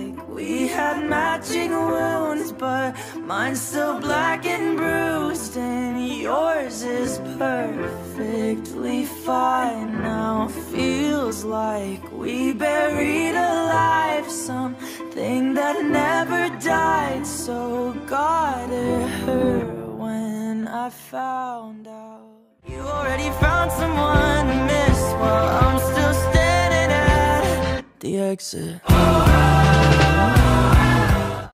like we had matching wounds, but mine's still black and bruised, and yours is perfectly fine now. Feels like we buried alive something that never died, so God it hurt when I found out. You already found someone to miss while I'm still standing at the exit.